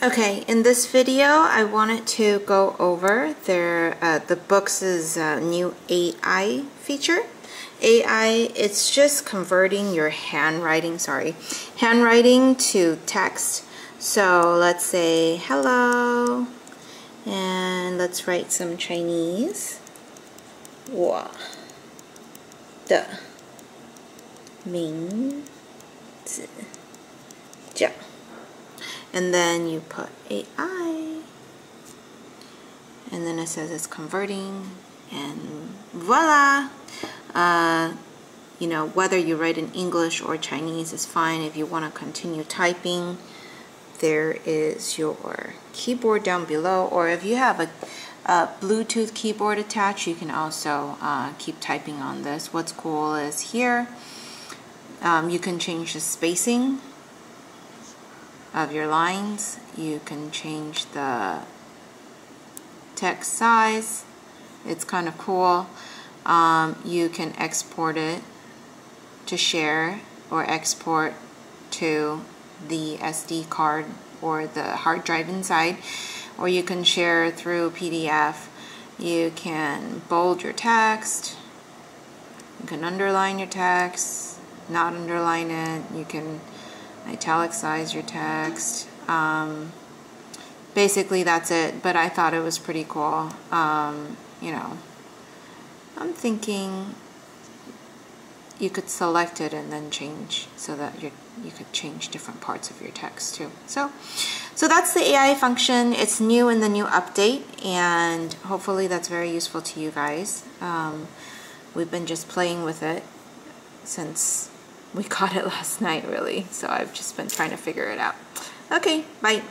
Okay, in this video I wanted to go over their, uh, the Boox' uh, new AI feature. AI, it's just converting your handwriting, sorry, handwriting to text. So let's say hello, and let's write some Chinese. 我的名字叫 and then you put AI and then it says it's converting. And voila! Uh, you know whether you write in English or Chinese is fine. If you want to continue typing there is your keyboard down below. Or if you have a, a Bluetooth keyboard attached you can also uh, keep typing on this. What's cool is here um, you can change the spacing of your lines. You can change the text size. It's kind of cool. Um, you can export it to share or export to the SD card or the hard drive inside or you can share through PDF. You can bold your text. You can underline your text, not underline it. You can italicize your text. Um, basically, that's it, but I thought it was pretty cool. Um, you know, I'm thinking you could select it and then change so that you you could change different parts of your text too. So, so that's the AI function. It's new in the new update, and hopefully that's very useful to you guys. Um, we've been just playing with it since we got it last night really so I've just been trying to figure it out. Okay bye